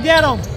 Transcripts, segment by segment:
get him.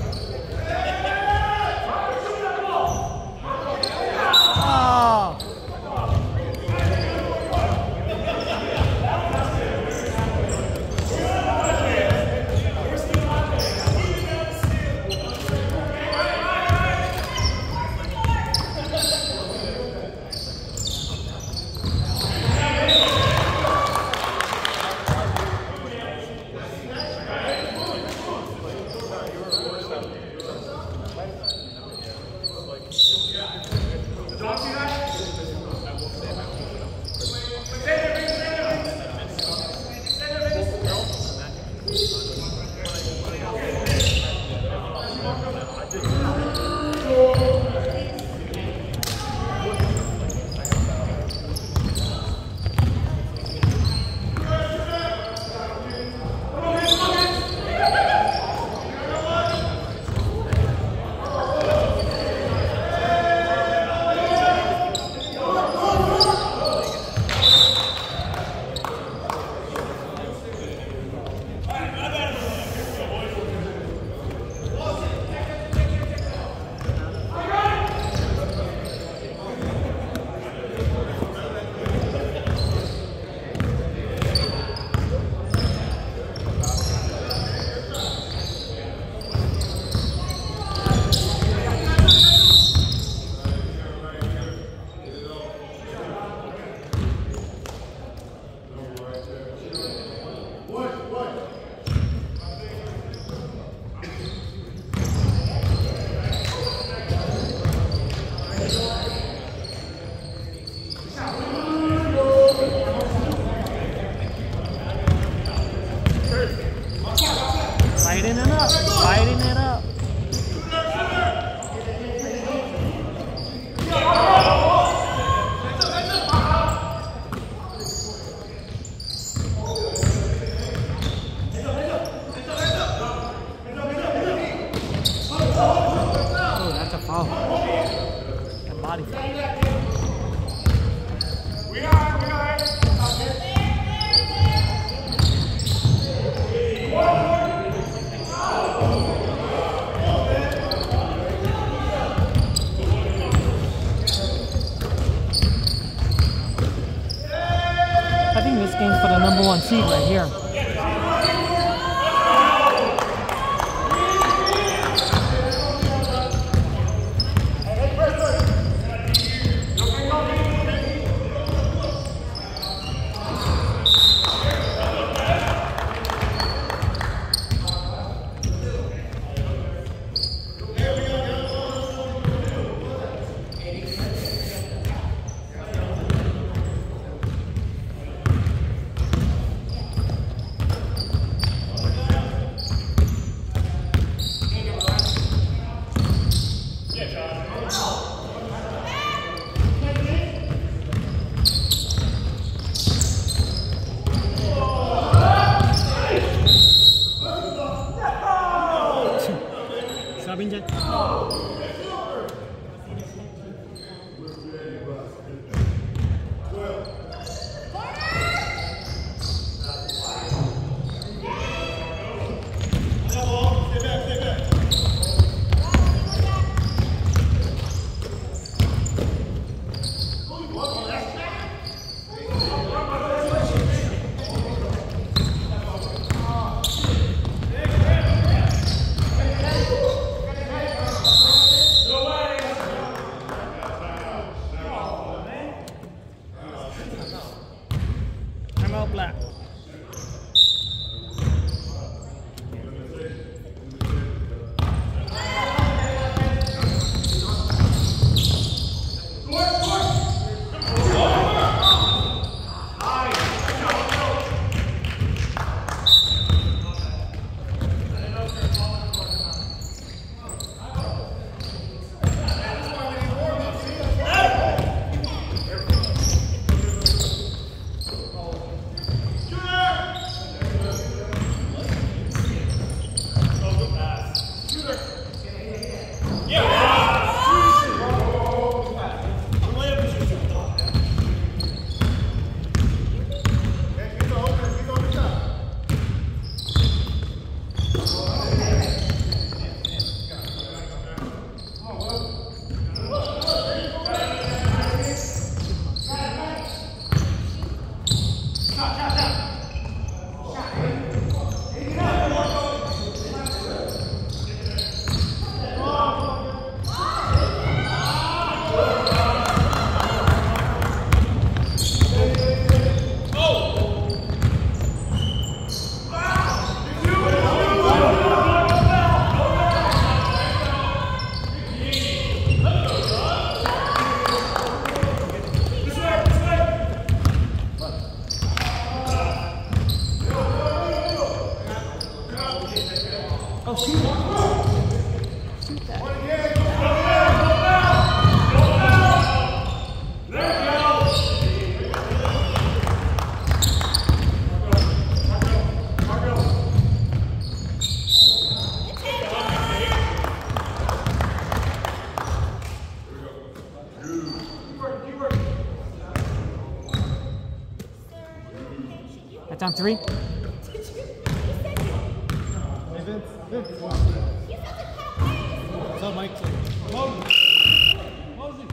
Down three. Hey, Vince. Vince. What's up, Mike? Moses. Moses.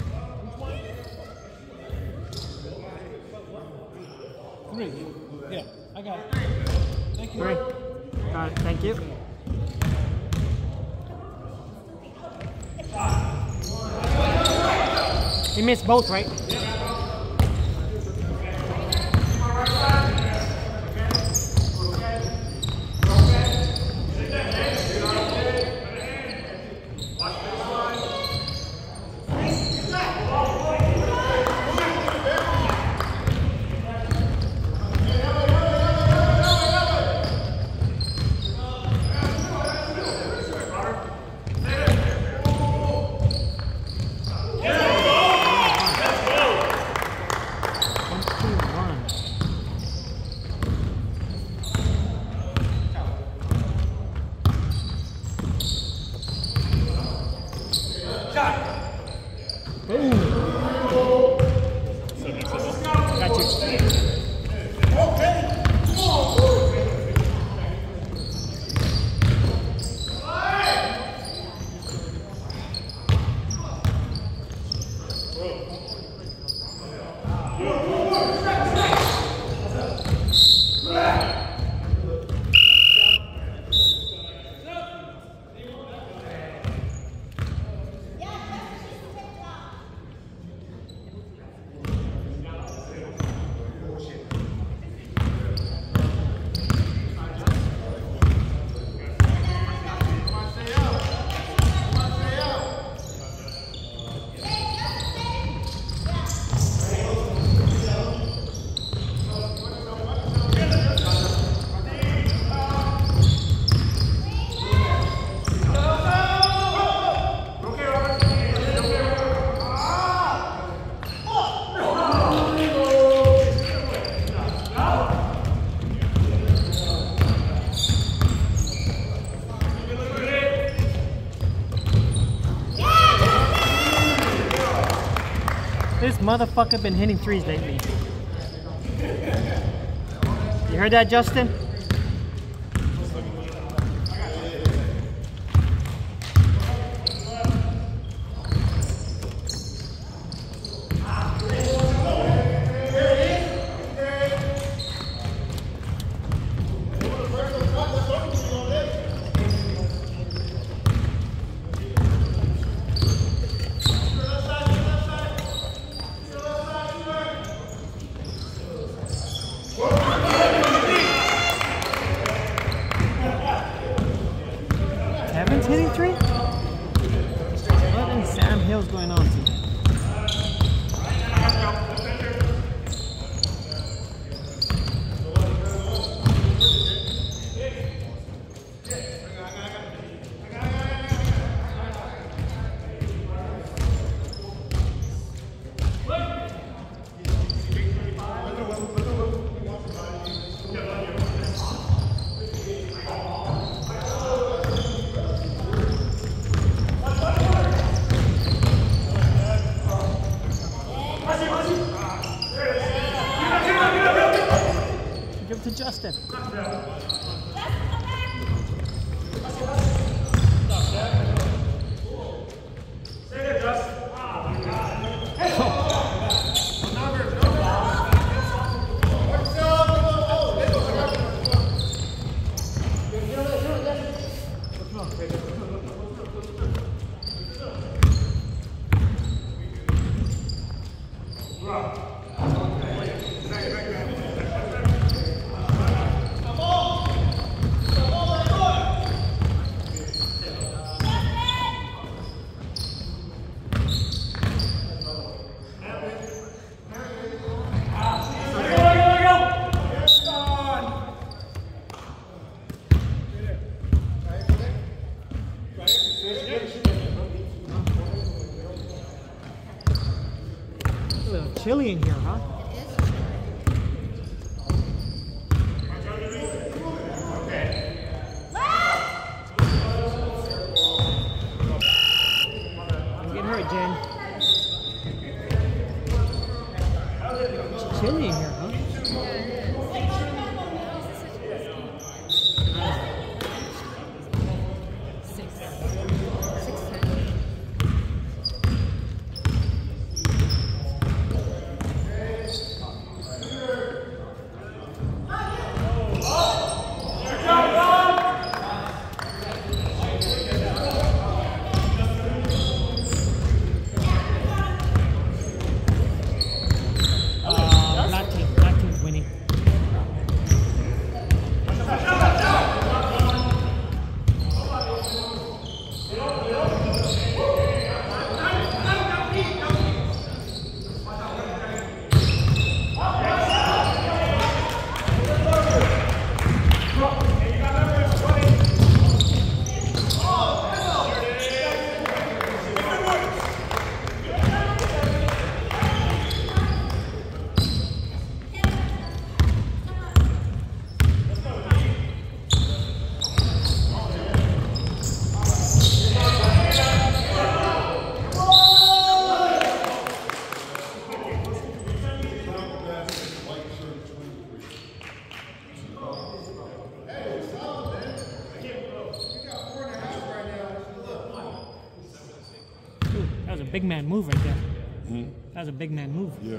Three. Yeah, I got it. Thank you. Three. Got it. Thank you. He missed both, right? One, two, one. Boom. Got you. This motherfucker been hitting threes lately. You heard that, Justin? A little chilly in here, huh? I'm getting hurt, Jen. It's chilly in here, huh? big man move right there. Hmm? That was a big man move. Yeah,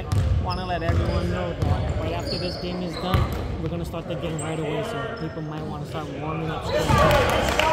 Might want to let everyone know that right after this game is done, we're going to start the game right away. So people might want to start warming up. straight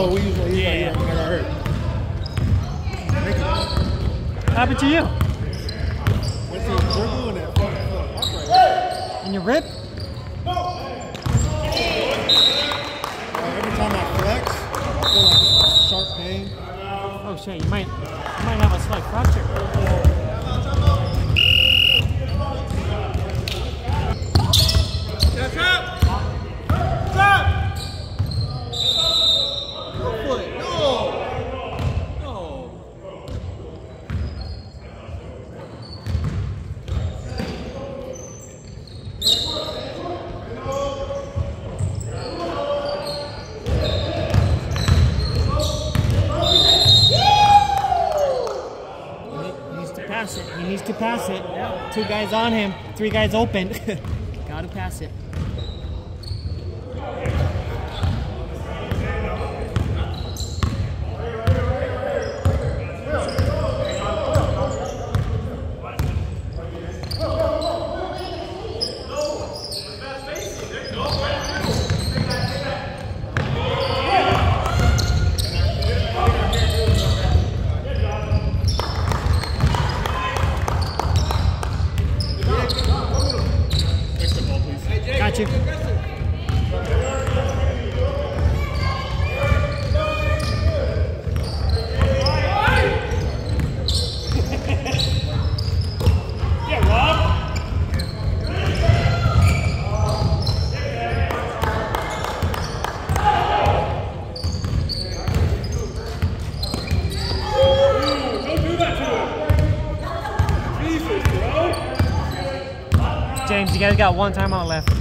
Oh, we usually Yeah. Yeah, I heard. What happened to you? Went to the dribble and that fucking foot. Upright. In your? Uh, every time I flex, I feel like sharp pain. Oh shit, you might you might have a slight fracture. That's up. Stop. Go for it. No. No. He needs to pass it. He needs to pass it. Two guys on him, three guys open. Gotta pass it. Got you. Don't do that to him. Jesus, bro. James, you guys got one time on left.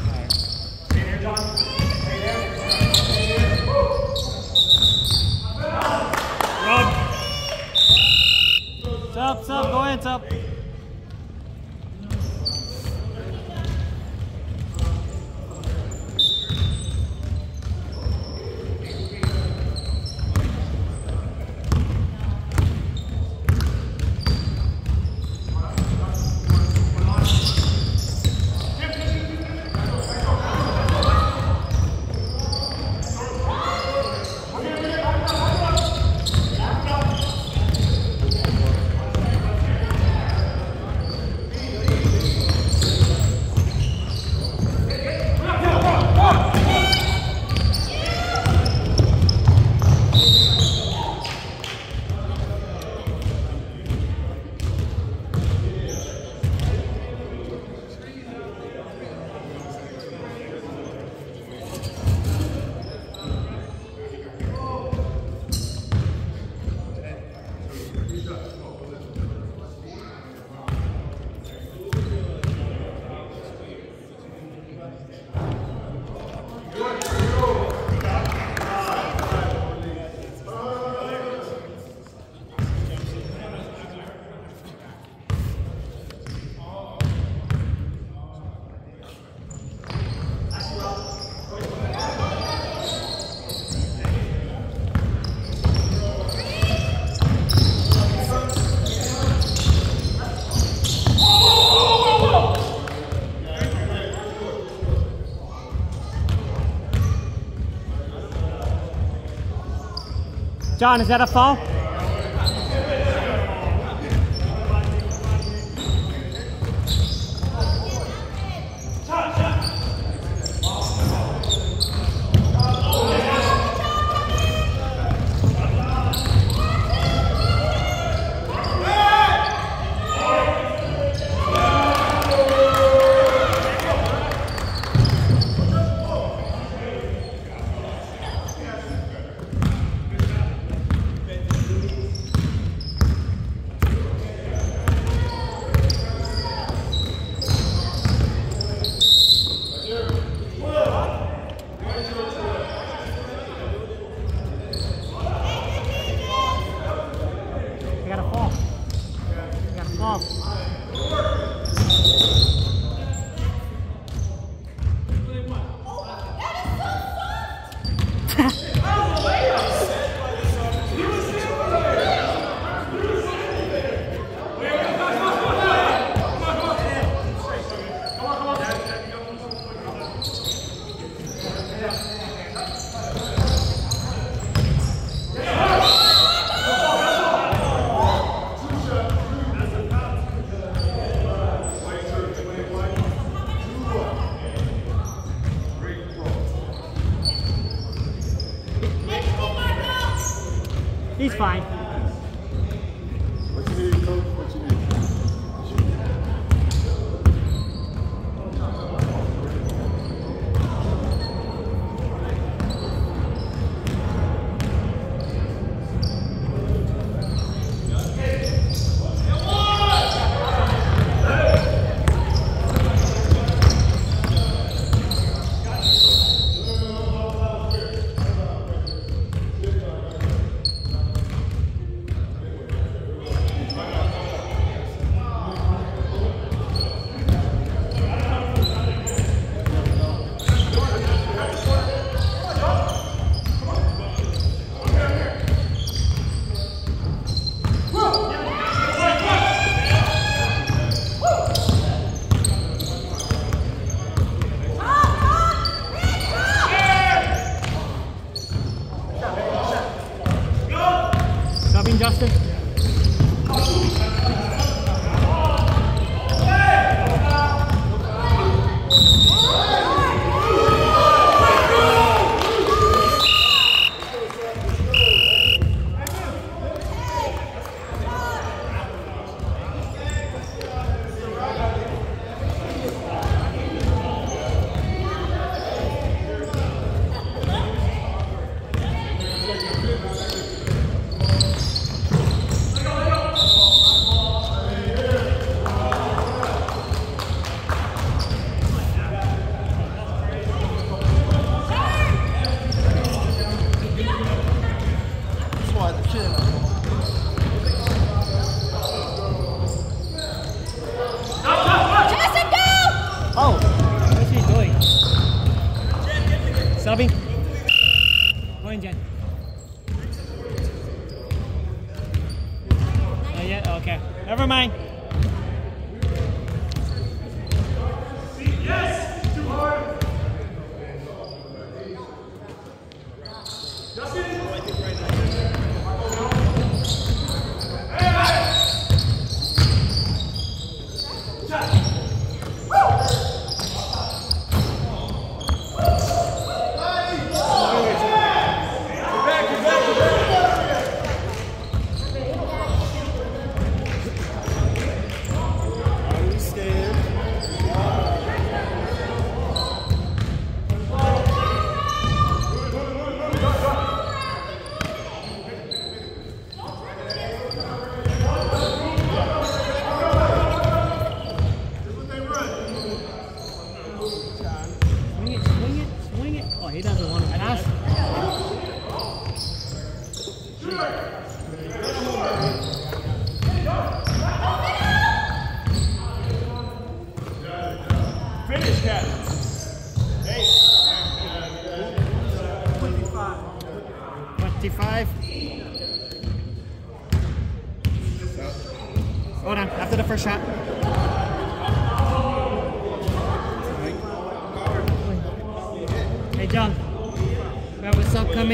Is that a foul? Vamos.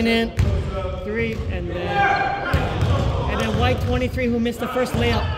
in, three, and then and then White 23 who missed the first layup.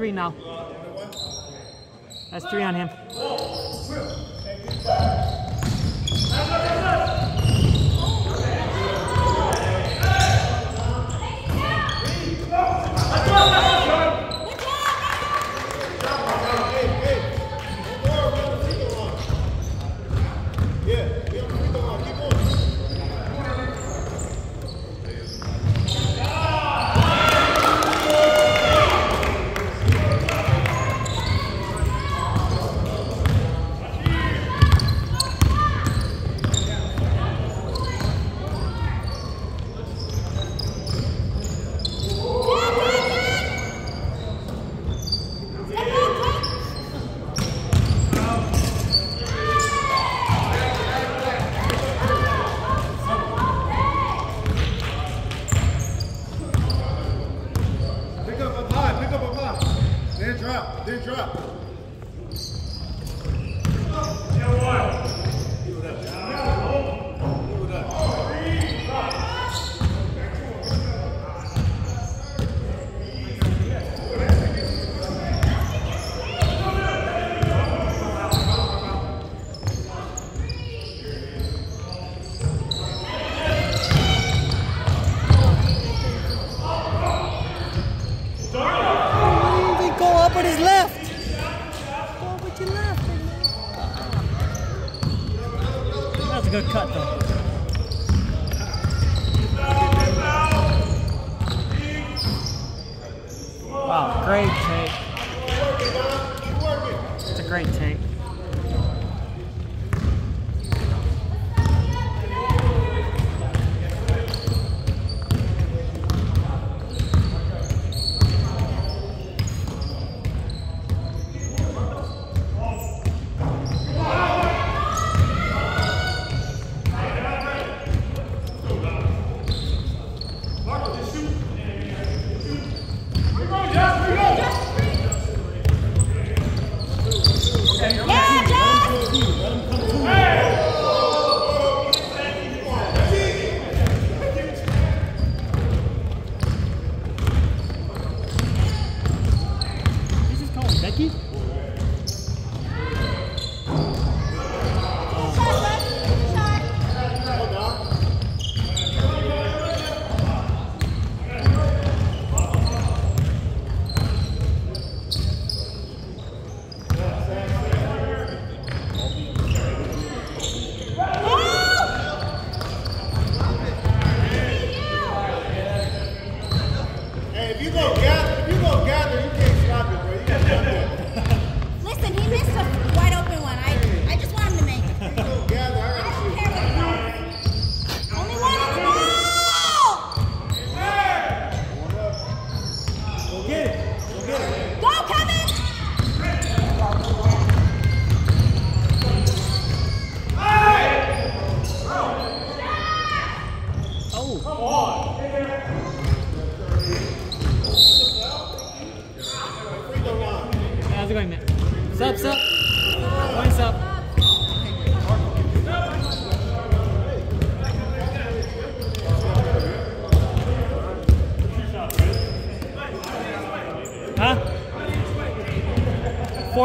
three now. That's three on him. drop.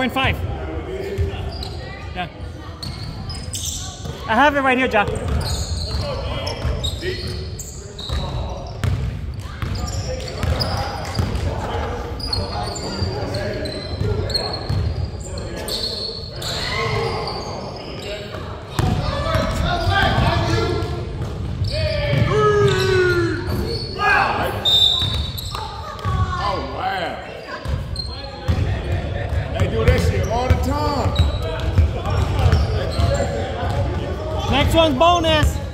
and five. Yeah. I have it right here, Jack. Next one's bonus.